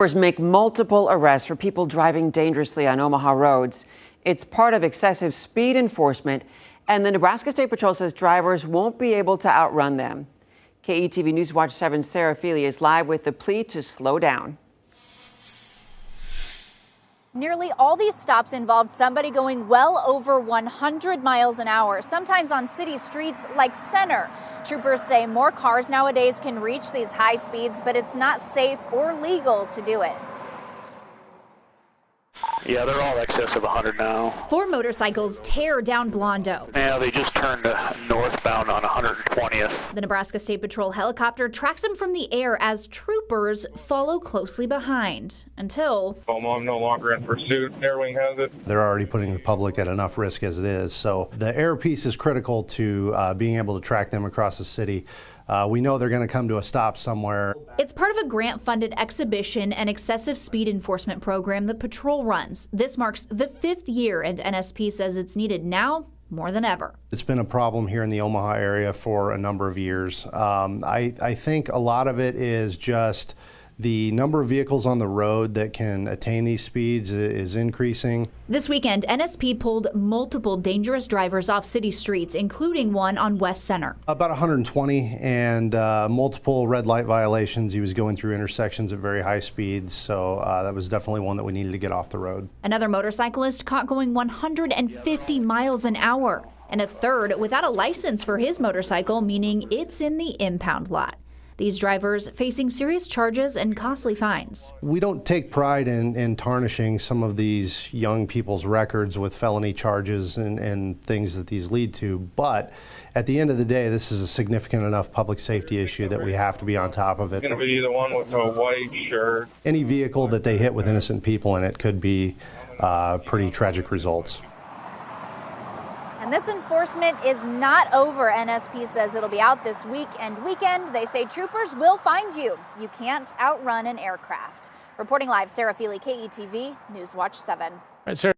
make multiple arrests for people driving dangerously on Omaha roads. It's part of excessive speed enforcement, and the Nebraska State Patrol says drivers won't be able to outrun them. KETV News Watch 7 Sarah Feely is live with the plea to slow down. Nearly all these stops involved somebody going well over 100 miles an hour, sometimes on city streets like Center. Troopers say more cars nowadays can reach these high speeds, but it's not safe or legal to do it. Yeah, they're all excess of 100 now. Four motorcycles tear down Blondo. Yeah, they just turned northbound on 120th. The Nebraska State Patrol helicopter tracks them from the air as troopers follow closely behind until. I'm no longer in pursuit. Airwing has it. They're already putting the public at enough risk as it is. So the air piece is critical to uh, being able to track them across the city. Uh, we know they're going to come to a stop somewhere. It's part of a grant funded exhibition and excessive speed enforcement program the patrol runs. This marks the fifth year, and NSP says it's needed now more than ever. It's been a problem here in the Omaha area for a number of years. Um, I, I think a lot of it is just the number of vehicles on the road that can attain these speeds is increasing. This weekend, NSP pulled multiple dangerous drivers off city streets, including one on West Center. About 120 and uh, multiple red light violations. He was going through intersections at very high speeds, so uh, that was definitely one that we needed to get off the road. Another motorcyclist caught going 150 miles an hour, and a third without a license for his motorcycle, meaning it's in the impound lot. These drivers facing serious charges and costly fines. We don't take pride in, in tarnishing some of these young people's records with felony charges and, and things that these lead to, but at the end of the day, this is a significant enough public safety issue that we have to be on top of it. It's going to be the one with a white shirt. Any vehicle that they hit with innocent people in it could be uh, pretty tragic results. And this enforcement is not over. NSP says it'll be out this week and weekend. They say troopers will find you. You can't outrun an aircraft. Reporting live, Sarah Feely, KETV, News Watch 7. Right, Sarah.